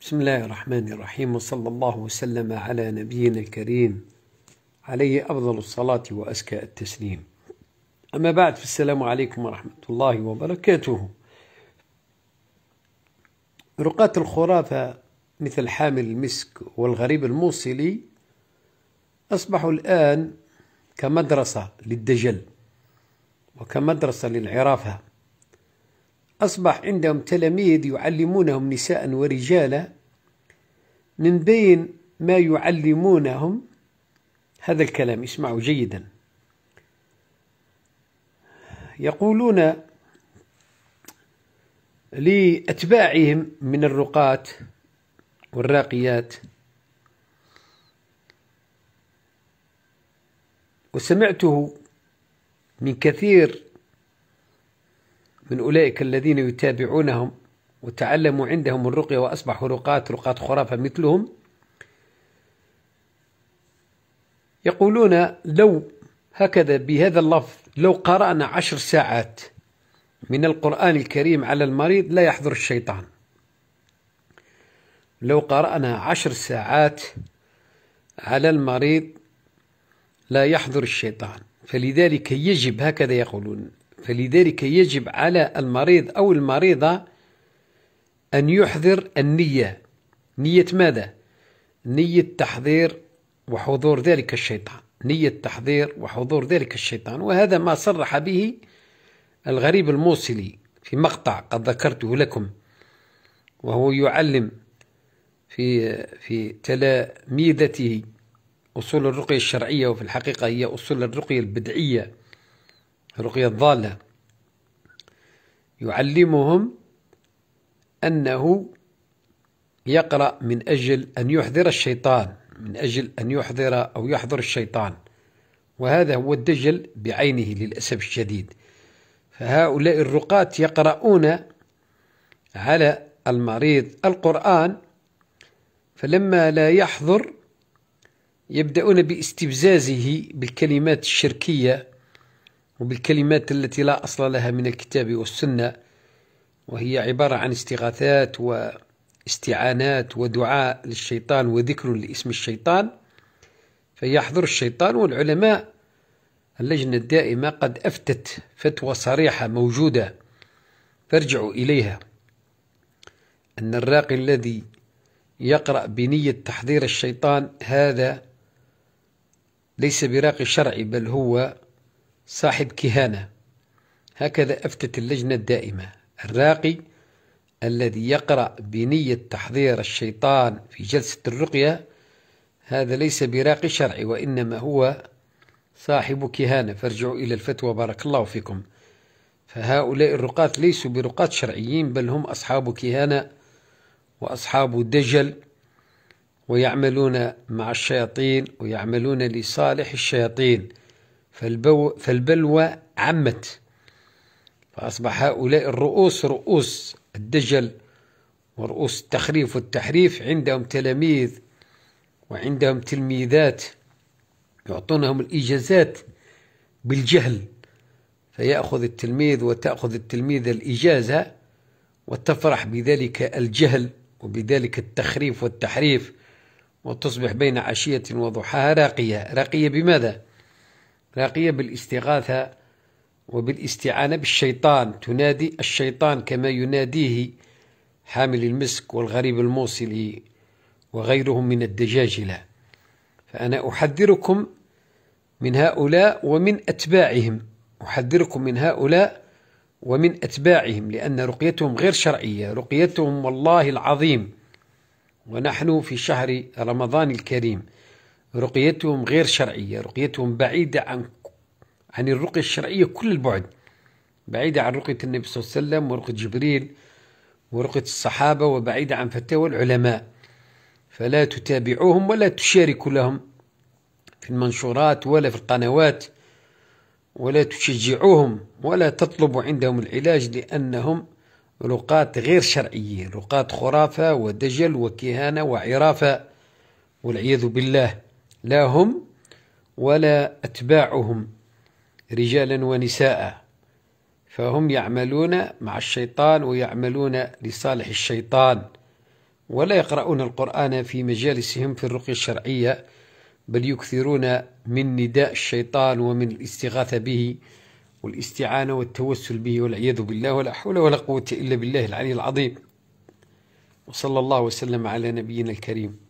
بسم الله الرحمن الرحيم وصلى الله وسلم على نبينا الكريم عليه أفضل الصلاة وأزكى التسليم. أما بعد فالسلام عليكم ورحمة الله وبركاته. رقاة الخرافة مثل حامل المسك والغريب الموصلي أصبحوا الآن كمدرسة للدجل وكمدرسة للعرافة. أصبح عندهم تلاميذ يعلمونهم نساء ورجالا من بين ما يعلمونهم هذا الكلام. اسمعوا جيدا. يقولون لأتباعهم من الرقاة والراقيات. وسمعته من كثير من أولئك الذين يتابعونهم وتعلموا عندهم الرقية وأصبحوا رقاة رقاة خرافة مثلهم. يقولون لو هكذا بهذا اللفظ لو قرأنا عشر ساعات من القرآن الكريم على المريض لا يحضر الشيطان. لو قرأنا عشر ساعات على المريض لا يحضر الشيطان. فلذلك يجب هكذا يقولون. فلذلك يجب على المريض أو المريضة أن يحضر النية. نية ماذا؟ نية تحضير وحضور ذلك الشيطان. نية تحضير وحضور ذلك الشيطان. وهذا ما صرح به الغريب الموصلي في مقطع قد ذكرته لكم وهو يعلم في في تلاميذته. أصول الرقية الشرعية وفي الحقيقة هي أصول الرقية البدعية. الرقية الضالة. يعلمهم أنه يقرأ من أجل أن يحضر الشيطان من أجل أن يحضر أو يحضر الشيطان. وهذا هو الدجل بعينه للأسف الشديد. فهؤلاء الرقاة يقرؤون على المريض القرآن فلما لا يحضر يبدأون باستفزازه بالكلمات الشركية وبالكلمات التي لا أصل لها من الكتاب والسنة وهي عبارة عن استغاثات واستعانات ودعاء للشيطان وذكر لاسم الشيطان. فيحضر الشيطان والعلماء اللجنة الدائمة قد أفتت فتوى صريحة موجودة فارجعوا إليها. أن الراقي الذي يقرأ بنية تحضير الشيطان هذا ليس براقي شرعي بل هو صاحب كهانة. هكذا أفتت اللجنة الدائمة. الراقي الذي يقرأ بنية تحضير الشيطان في جلسة الرقية هذا ليس براقي شرعي وإنما هو صاحب كهانة. فارجعوا إلى الفتوى. بارك الله فيكم. فهؤلاء الرقاة ليسوا برقاة شرعيين بل هم أصحاب كهانة وأصحاب دجل ويعملون مع الشياطين ويعملون لصالح الشياطين. فالبو فالبلوى عمت. فأصبح هؤلاء الرؤوس رؤوس الدجل ورؤوس التخريف والتحريف عندهم تلاميذ وعندهم تلميذات يعطونهم الإجازات بالجهل. فيأخذ التلميذ وتأخذ التلميذ الإجازة وتفرح بذلك الجهل وبذلك التخريف والتحريف وتصبح بين عشية وضحاها راقية. راقية بماذا؟ راقية بالاستغاثة وبالاستعانة بالشيطان. تنادي الشيطان كما يناديه حامل المسك والغريب الموصل وغيرهم من الدجاجلة. فأنا أحذركم من هؤلاء ومن أتباعهم. أحذركم من هؤلاء ومن أتباعهم لأن رقيتهم غير شرعية. رقيتهم والله العظيم. ونحن في شهر رمضان الكريم. رقيتهم غير شرعية رقيتهم بعيدة عن عن الرقية الشرعية كل البعد. بعيدة عن رقية النبي صلى الله عليه وسلم ورقية جبريل ورقية الصحابة وبعيدة عن فتاوى العلماء. فلا تتابعوهم ولا تشاركوا لهم في المنشورات ولا في القنوات ولا تشجعوهم ولا تطلبوا عندهم العلاج لأنهم رقاة غير شرعيين رقاة خرافة ودجل وكهانة وعرافة والعياذ بالله. لا هم ولا أتباعهم رجالا ونساء فهم يعملون مع الشيطان ويعملون لصالح الشيطان ولا يقرؤون القرآن في مجالسهم في الرقية الشرعية بل يكثرون من نداء الشيطان ومن الاستغاثة به والاستعانة والتوسل به والعياذ بالله ولا حول ولا قوة إلا بالله العلي العظيم. وصلى الله وسلم على نبينا الكريم.